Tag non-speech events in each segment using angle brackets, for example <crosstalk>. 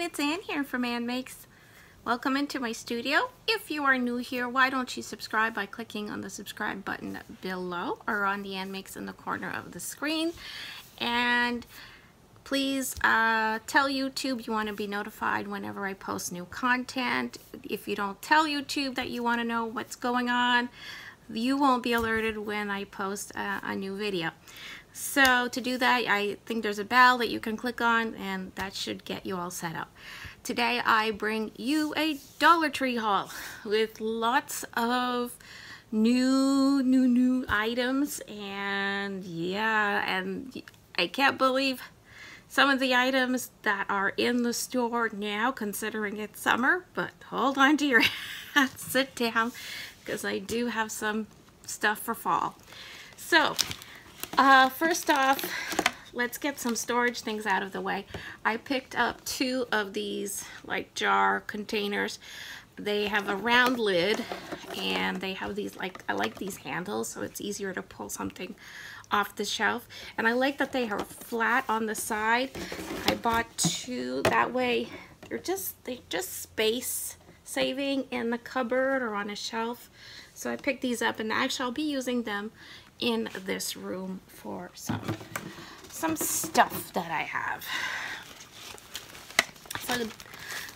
it's Ann here from Ann Makes. Welcome into my studio. If you are new here, why don't you subscribe by clicking on the subscribe button below or on the Ann Makes in the corner of the screen. And please uh, tell YouTube you want to be notified whenever I post new content. If you don't tell YouTube that you want to know what's going on, you won't be alerted when I post a, a new video. So to do that, I think there's a bell that you can click on and that should get you all set up. Today I bring you a Dollar Tree haul with lots of new, new, new items and yeah, and I can't believe some of the items that are in the store now considering it's summer, but hold on to your <laughs> hats, sit down because I do have some stuff for fall. So uh, first off, let's get some storage things out of the way. I picked up two of these like jar containers. They have a round lid and they have these like, I like these handles so it's easier to pull something off the shelf. And I like that they are flat on the side. I bought two, that way they're just, they're just space saving in the cupboard or on a shelf. So I picked these up and actually I'll be using them in this room for some some stuff that I have. So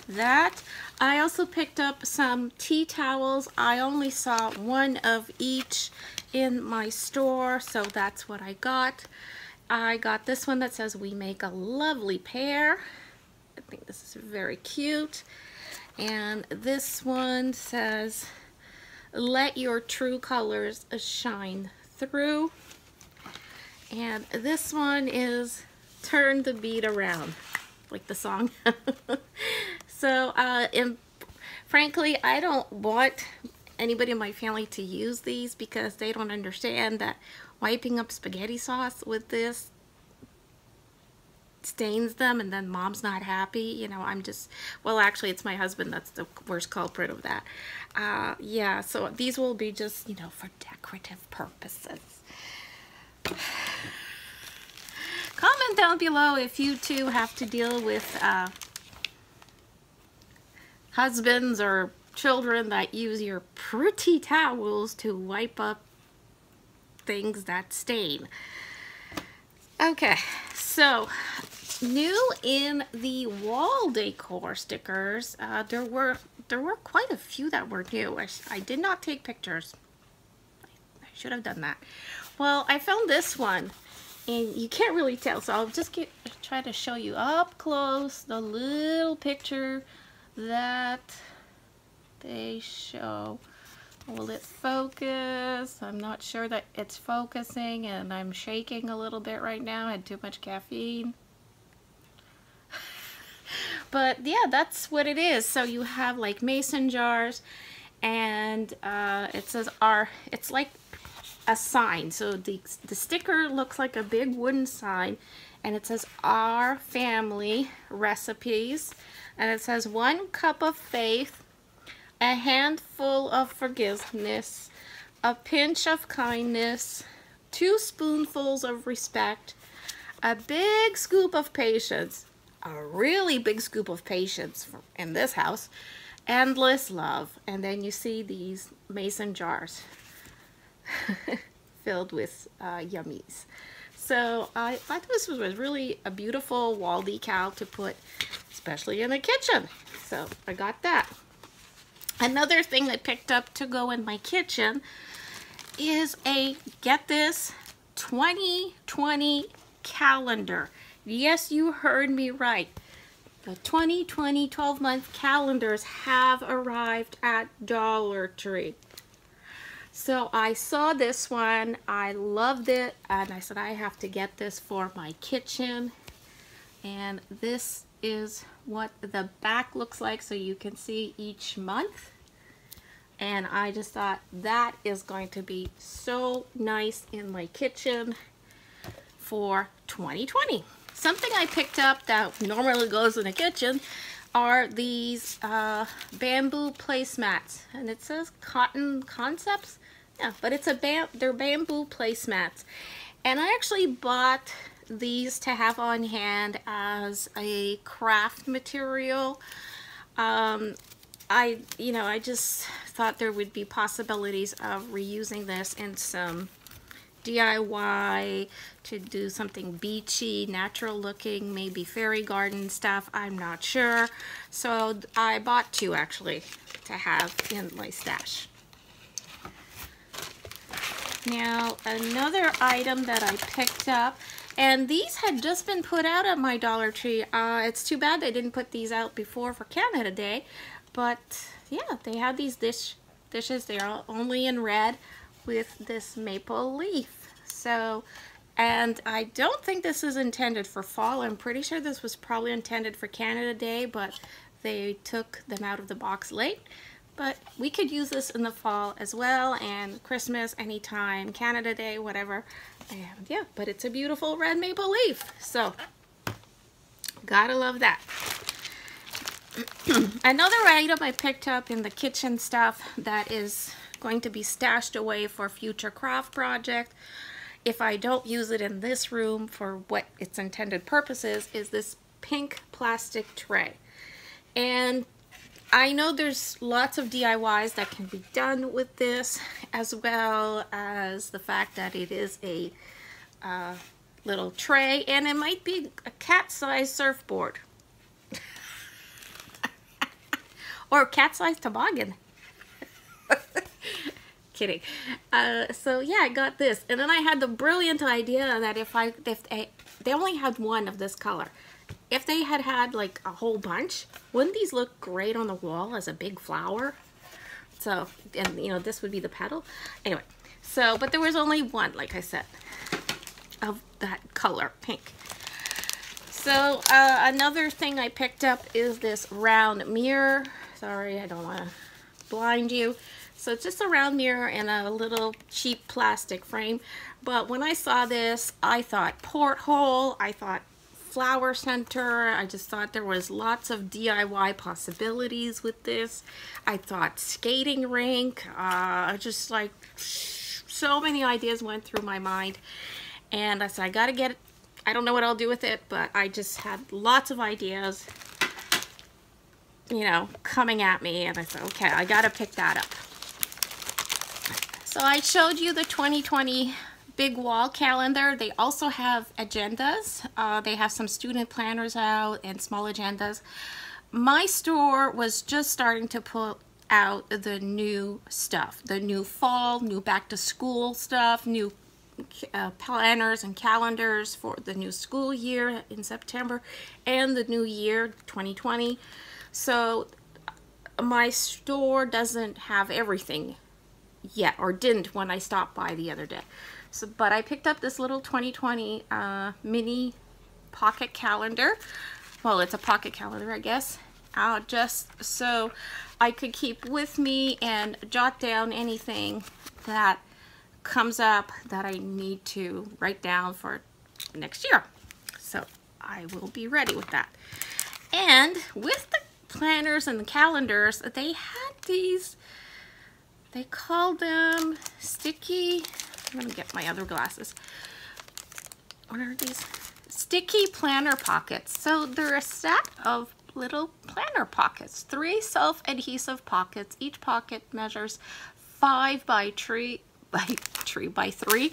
that I also picked up some tea towels. I only saw one of each in my store, so that's what I got. I got this one that says we make a lovely pair. I think this is very cute. And this one says let your true colors shine through. And this one is Turn the Beat Around, like the song. <laughs> so, uh, and frankly, I don't want anybody in my family to use these because they don't understand that wiping up spaghetti sauce with this stains them and then mom's not happy you know I'm just well actually it's my husband that's the worst culprit of that. Uh, yeah so these will be just you know for decorative purposes. Comment down below if you too have to deal with uh, husbands or children that use your pretty towels to wipe up things that stain. Okay so new in the wall decor stickers, uh, there were there were quite a few that were new. I, I did not take pictures. I should have done that. Well, I found this one, and you can't really tell, so I'll just get, try to show you up close the little picture that they show. Will it focus? I'm not sure that it's focusing and I'm shaking a little bit right now. I had too much caffeine. But yeah, that's what it is. So you have like mason jars and uh, it says R, it's like a sign. So the, the sticker looks like a big wooden sign and it says our family recipes and it says one cup of faith a handful of forgiveness, a pinch of kindness, two spoonfuls of respect, a big scoop of patience, a really big scoop of patience in this house, endless love. And then you see these mason jars <laughs> filled with uh, yummies. So I thought this was really a beautiful wall decal to put, especially in the kitchen. So I got that. Another thing I picked up to go in my kitchen is a, get this, 2020 calendar. Yes, you heard me right. The 2020 12-month calendars have arrived at Dollar Tree. So I saw this one, I loved it, and I said I have to get this for my kitchen. And this is what the back looks like so you can see each month and I just thought that is going to be so nice in my kitchen for 2020. Something I picked up that normally goes in the kitchen are these uh, bamboo placemats. And it says cotton concepts? Yeah but it's a bam they're bamboo placemats. And I actually bought these to have on hand as a craft material. Um, I, you know, I just thought there would be possibilities of reusing this in some DIY to do something beachy, natural looking, maybe fairy garden stuff. I'm not sure. So I bought two actually to have in my stash. Now another item that I picked up and these had just been put out at my Dollar Tree. Uh, it's too bad they didn't put these out before for Canada Day. But yeah, they have these dish dishes. They are only in red with this maple leaf. So, and I don't think this is intended for fall. I'm pretty sure this was probably intended for Canada Day, but they took them out of the box late. But we could use this in the fall as well, and Christmas, anytime, Canada Day, whatever. And yeah, but it's a beautiful red maple leaf. So, gotta love that. <clears throat> Another item I picked up in the kitchen stuff that is going to be stashed away for future craft project. If I don't use it in this room for what its intended purposes is this pink plastic tray. And I know there's lots of DIYs that can be done with this as well as the fact that it is a uh, little tray and it might be a cat-sized surfboard. <laughs> Or cat-sized toboggan. Kidding. Uh, so yeah, I got this, and then I had the brilliant idea that if I if they, they only had one of this color, if they had had like a whole bunch, wouldn't these look great on the wall as a big flower? So, and you know, this would be the petal. Anyway, so, but there was only one, like I said, of that color, pink. So, uh, another thing I picked up is this round mirror. Sorry, I don't want to blind you. So it's just a round mirror and a little cheap plastic frame. But when I saw this, I thought porthole, I thought flower center. I just thought there was lots of DIY possibilities with this. I thought skating rink. Uh, just like so many ideas went through my mind. And I said, I gotta get it. I don't know what I'll do with it, but I just had lots of ideas you know, coming at me. And I said, okay, I got to pick that up. So I showed you the 2020 big wall calendar. They also have agendas. Uh, they have some student planners out and small agendas. My store was just starting to put out the new stuff, the new fall, new back to school stuff, new uh, planners and calendars for the new school year in September and the new year 2020. So my store doesn't have everything yet or didn't when I stopped by the other day. So, but I picked up this little 2020 uh, mini pocket calendar. Well, it's a pocket calendar, I guess. Uh, just so I could keep with me and jot down anything that comes up that I need to write down for next year. So I will be ready with that. And with the planners and the calendars, they had these, they call them sticky, I'm gonna get my other glasses. What are these? Sticky planner pockets. So they're a set of little planner pockets, three self-adhesive pockets. Each pocket measures five by tree, <laughs> by tree by three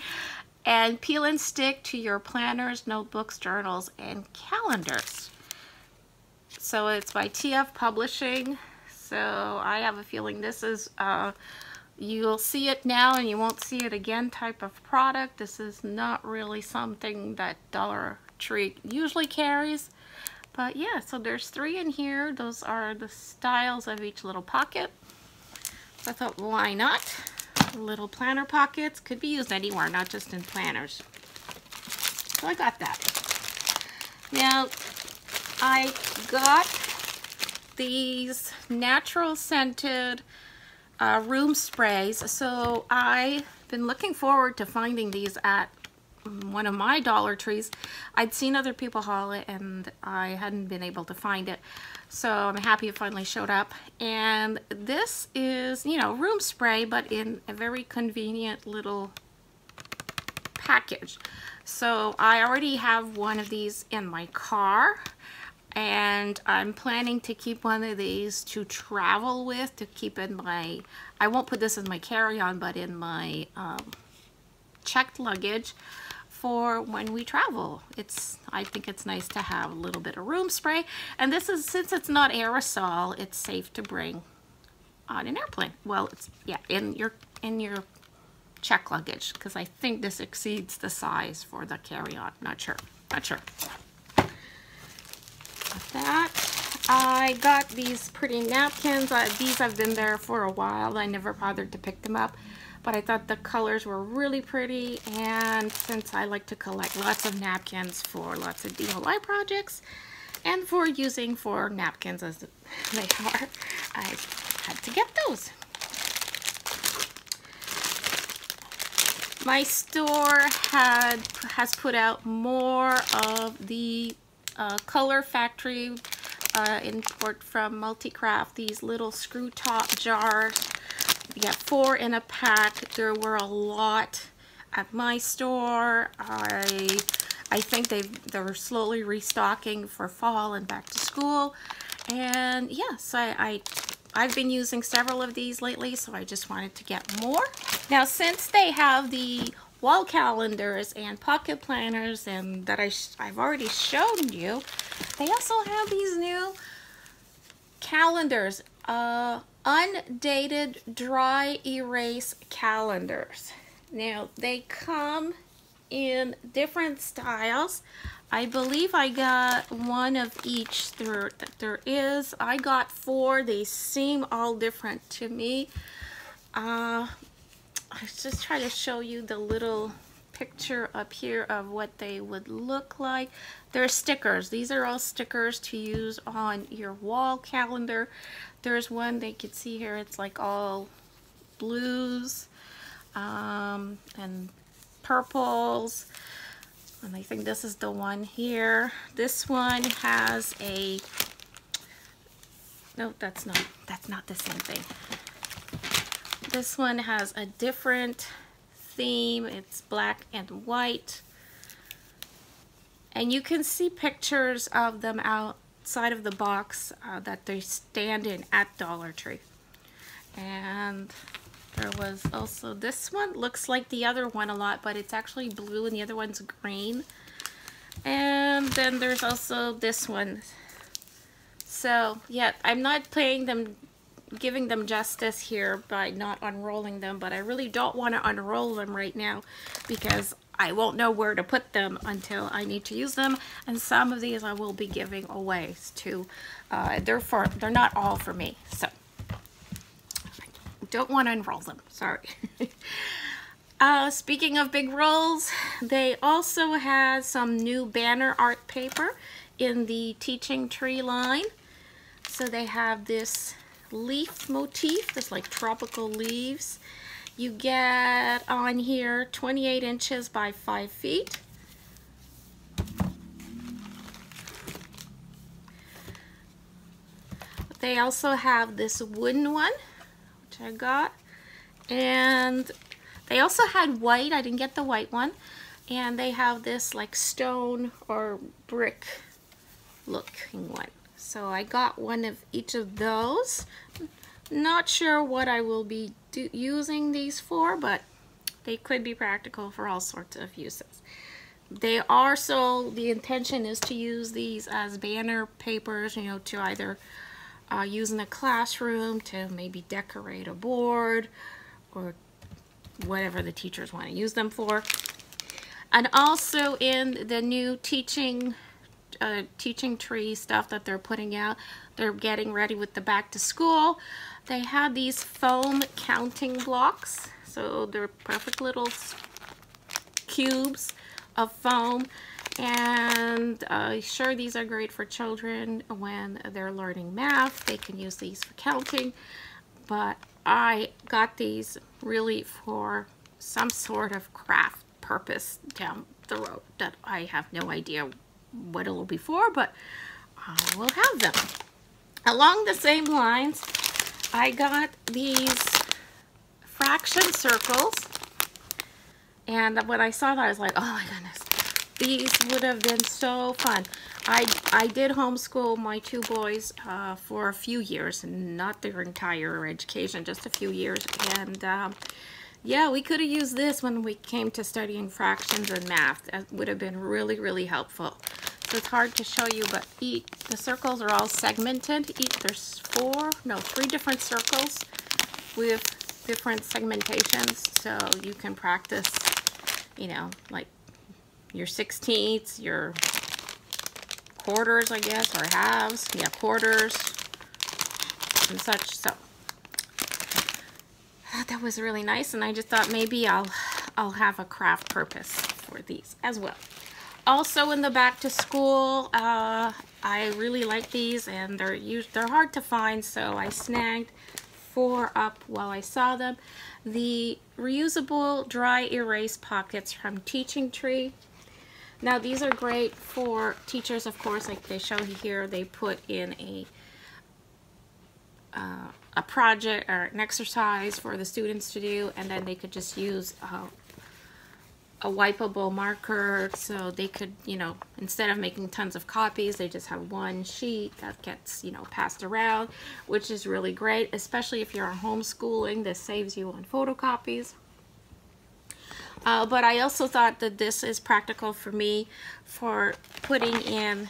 and peel and stick to your planners, notebooks, journals, and calendars. So it's by TF Publishing. So I have a feeling this is, uh, you'll see it now and you won't see it again type of product. This is not really something that Dollar Tree usually carries. But yeah, so there's three in here. Those are the styles of each little pocket. So I thought, why not? Little planner pockets could be used anywhere, not just in planners. So I got that. Now, I got these natural scented uh, room sprays. So I've been looking forward to finding these at one of my Dollar Trees. I'd seen other people haul it and I hadn't been able to find it. So I'm happy it finally showed up. And this is, you know, room spray, but in a very convenient little package. So I already have one of these in my car and I'm planning to keep one of these to travel with to keep in my I won't put this in my carry-on but in my um, checked luggage for when we travel. It's I think it's nice to have a little bit of room spray. And this is since it's not aerosol it's safe to bring on an airplane. Well it's yeah in your in your check luggage because I think this exceeds the size for the carry-on. Not sure. Not sure that. I got these pretty napkins. Uh, these have been there for a while. I never bothered to pick them up, but I thought the colors were really pretty. And since I like to collect lots of napkins for lots of DIY projects and for using for napkins as <laughs> they are, I had to get those. My store had has put out more of the uh, Color Factory uh, import from Multicraft, these little screw top jars. You get four in a pack. There were a lot at my store. I I think they they're slowly restocking for fall and back to school. And yes, I, I I've been using several of these lately, so I just wanted to get more. Now, since they have the wall calendars and pocket planners and that I I've already shown you. They also have these new calendars, uh, undated dry erase calendars. Now they come in different styles. I believe I got one of each there, there is. I got four. They seem all different to me. Uh, I was just trying to show you the little picture up here of what they would look like. They're stickers. These are all stickers to use on your wall calendar. There's one they can see here. It's like all blues um, and purples. And I think this is the one here. This one has a, no, that's not, that's not the same thing. This one has a different theme. It's black and white. And you can see pictures of them outside of the box uh, that they stand in at Dollar Tree. And there was also this one. Looks like the other one a lot, but it's actually blue and the other one's green. And then there's also this one. So, yeah, I'm not playing them giving them justice here by not unrolling them, but I really don't want to unroll them right now because I won't know where to put them until I need to use them. And some of these I will be giving away to, uh, they're for, they're not all for me. So I don't want to unroll them, sorry. <laughs> uh, speaking of big rolls, they also had some new banner art paper in the teaching tree line. So they have this leaf motif. It's like tropical leaves. You get on here 28 inches by 5 feet. They also have this wooden one, which I got. And they also had white. I didn't get the white one. And they have this like stone or brick looking one. So I got one of each of those. Not sure what I will be using these for, but they could be practical for all sorts of uses. They are so, the intention is to use these as banner papers, you know, to either uh, use in a classroom, to maybe decorate a board, or whatever the teachers want to use them for. And also in the new teaching uh, teaching tree stuff that they're putting out. They're getting ready with the back to school. They have these foam counting blocks. So they're perfect little cubes of foam. And uh, sure, these are great for children when they're learning math. They can use these for counting. But I got these really for some sort of craft purpose down the road that I have no idea what it'll be for, but I will have them. Along the same lines, I got these fraction circles And when I saw that, I was like, oh my goodness, these would have been so fun. I, I did homeschool my two boys uh, for a few years, not their entire education, just a few years. And um, yeah, we could have used this when we came to studying fractions and math. That would have been really, really helpful. So it's hard to show you, but each, the circles are all segmented. Each, there's four, no, three different circles with different segmentations. So you can practice, you know, like your sixteenths, your quarters, I guess, or halves. Yeah, quarters and such. So that was really nice, and I just thought maybe I'll I'll have a craft purpose for these as well. Also in the back to school, uh, I really like these, and they're used they're hard to find, so I snagged four up while I saw them. The reusable dry erase pockets from Teaching Tree. Now these are great for teachers, of course, like they show here, they put in a uh, a project or an exercise for the students to do, and then they could just use uh, a wipeable marker so they could, you know, instead of making tons of copies, they just have one sheet that gets, you know, passed around, which is really great, especially if you're homeschooling. This saves you on photocopies. Uh, but I also thought that this is practical for me for putting in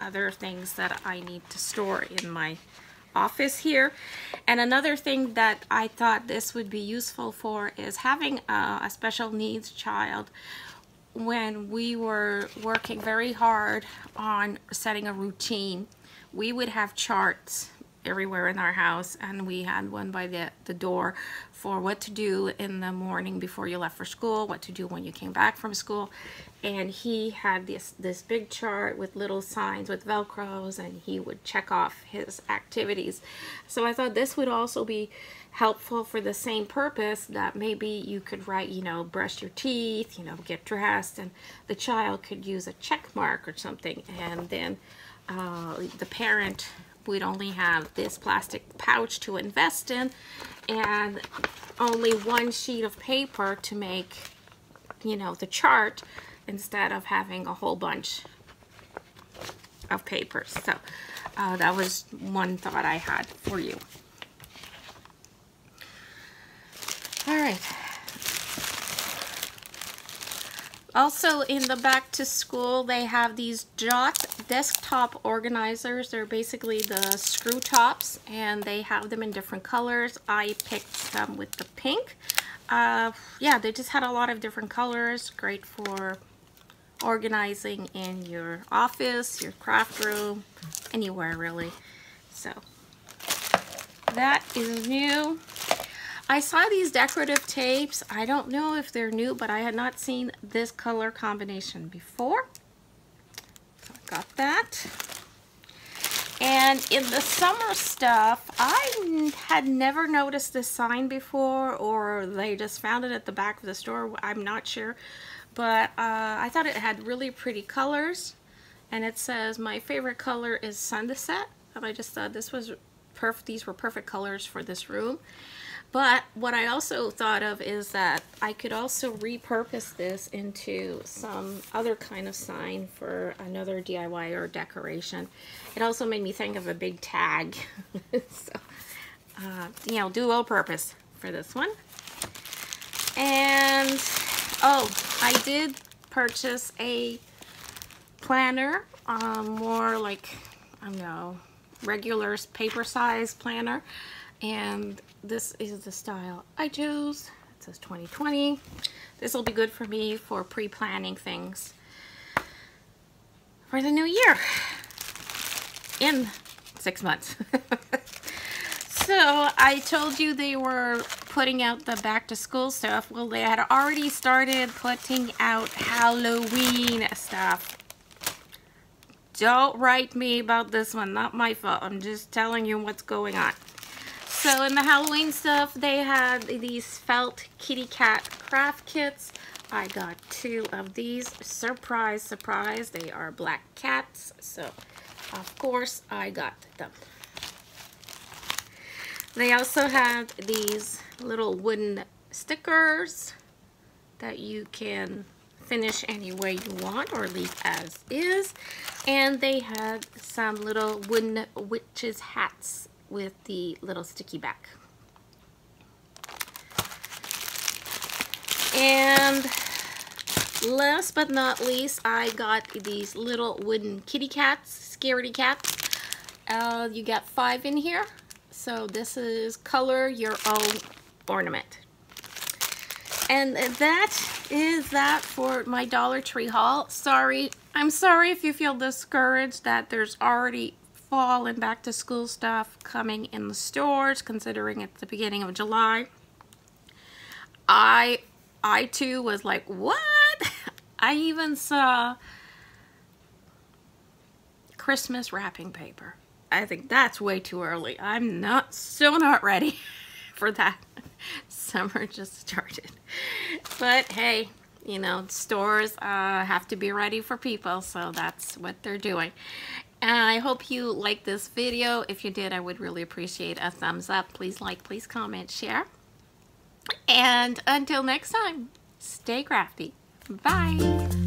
other things that I need to store in my office here. And another thing that I thought this would be useful for is having a, a special needs child when we were working very hard on setting a routine, we would have charts everywhere in our house and we had one by the, the door for what to do in the morning before you left for school, what to do when you came back from school. And he had this, this big chart with little signs with Velcros and he would check off his activities. So I thought this would also be helpful for the same purpose that maybe you could write, you know, brush your teeth, you know, get dressed and the child could use a check mark or something and then uh, the parent we'd only have this plastic pouch to invest in and only one sheet of paper to make, you know, the chart instead of having a whole bunch of papers. So uh, that was one thought I had for you. All right. Also in the back to school, they have these Jot desktop organizers. They're basically the screw tops and they have them in different colors. I picked them with the pink. Uh, yeah, they just had a lot of different colors. Great for organizing in your office, your craft room, anywhere really. So that is new. I saw these decorative tapes. I don't know if they're new, but I had not seen this color combination before. Got that. And in the summer stuff, I had never noticed this sign before or they just found it at the back of the store. I'm not sure. But uh, I thought it had really pretty colors. And it says, my favorite color is sunset. And I just thought this was perfect. These were perfect colors for this room. But what I also thought of is that I could also repurpose this into some other kind of sign for another DIY or decoration. It also made me think of a big tag. <laughs> so, uh, you know, dual purpose for this one. And, oh, I did purchase a planner, um, more like, I don't know, regular paper size planner and this is the style I chose. It says 2020. This will be good for me for pre-planning things for the new year in six months. <laughs> so I told you they were putting out the back to school stuff. Well, they had already started putting out Halloween stuff. Don't write me about this one, not my fault. I'm just telling you what's going on. So in the Halloween stuff, they had these felt kitty cat craft kits. I got two of these. Surprise, surprise. They are black cats. So, of course, I got them. They also have these little wooden stickers. that you can finish any way you want or leave as is. And they have some little wooden witches hats with the little sticky back. And last but not least, I got these little wooden kitty cats, scaredy cats. Uh, you got five in here. So this is color your own ornament. And that is that for my Dollar Tree haul. Sorry, I'm sorry if you feel discouraged that there's already fall and back to school stuff coming in the stores considering it's the beginning of July. I I too was like, what? <laughs> I even saw Christmas wrapping paper. I think that's way too early. I'm not, still not ready <laughs> for that. <laughs> Summer just started. But hey, you know, stores uh, have to be ready for people, so that's what they're doing. And I hope you liked this video. If you did, I would really appreciate a thumbs up. Please like, please comment, share. And until next time, stay crafty. Bye.